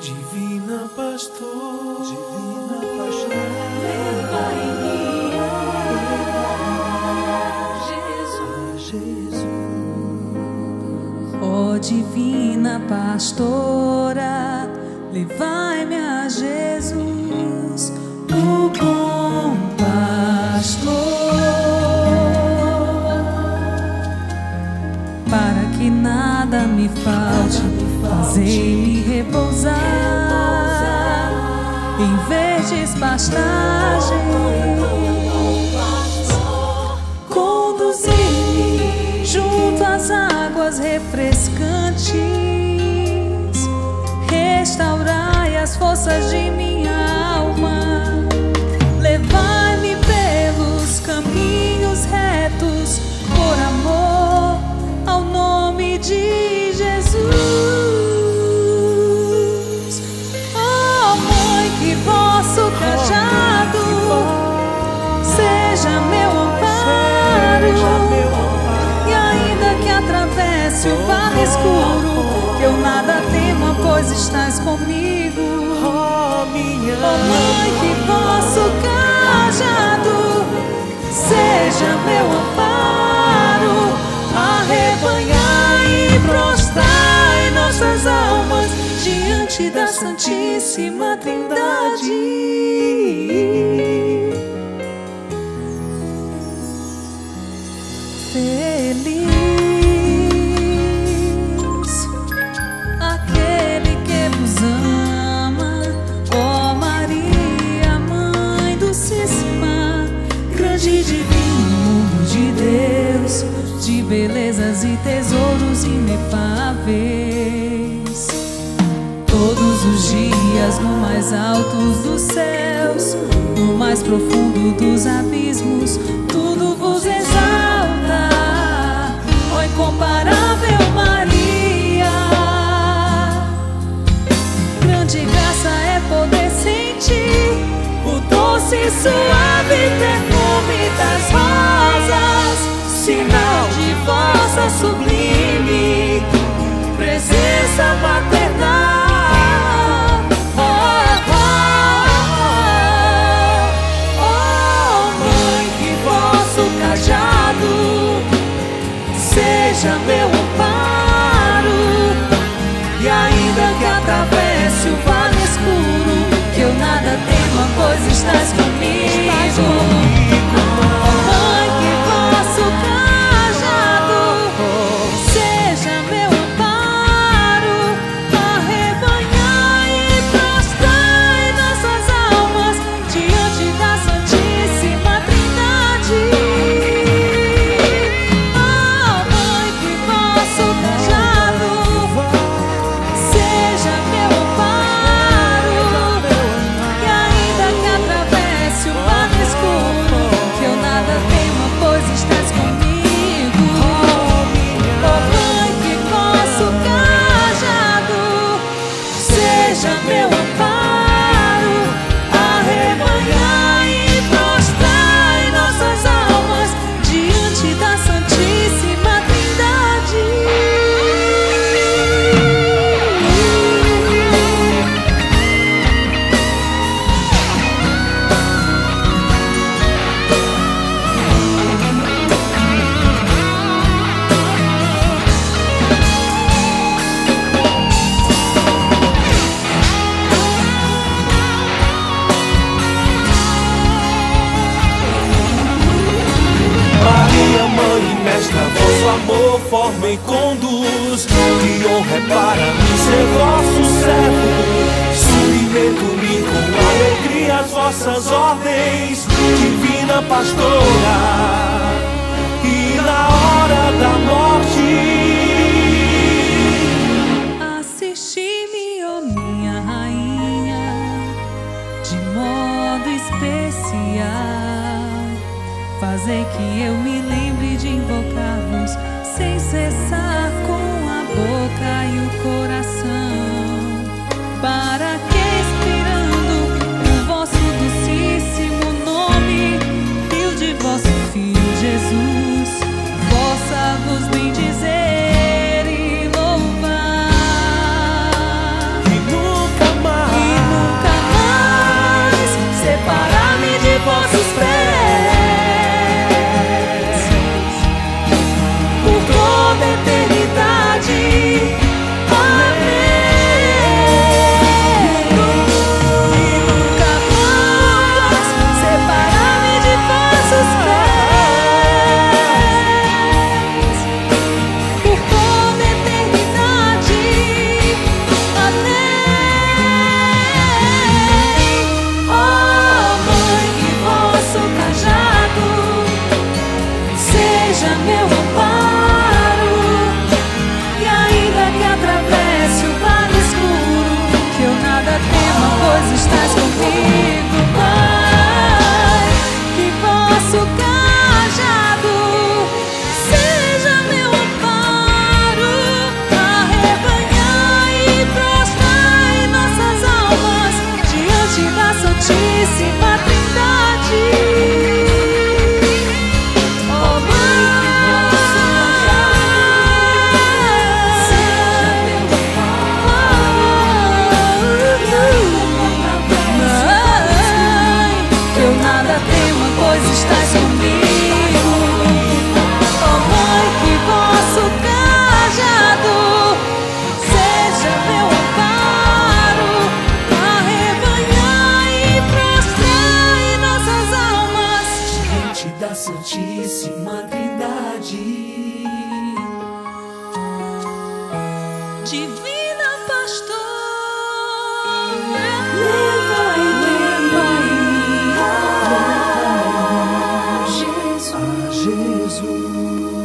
Divina Pastor, Divina Pastor, Jesus. Ó oh, Divina Pastora, levai-me a Jesus, o bom pastor, para que nada me falte, fazei-me repousar em verdes pastagens. Conduzir-me junto às águas refrescantes, restaurai as forças de minha atravesse o vale escuro, que eu nada tema, pois estás comigo. oh minha Oh, mãe, que vosso cajado seja meu amparo. Arrebanhar e prostrar nossas almas diante da Santíssima Trindade. Belezas e tesouros inefáveis. Todos os dias no mais alto dos céus, no mais profundo dos abismos, tudo vos exalta, ó incomparável Maria. Grande graça é poder sentir o doce e Que honra é para mim ser vosso servo. Submeto-me com alegria às vossas ordens, divina pastora. E na hora da morte. Assisti-me, ó minha rainha, de modo especial. Fazei que eu me lembre de invocar-vos sem cessar Uma coisa estás comigo, mas... divina pastora. Levai-me, levai a Jesus. A Jesus.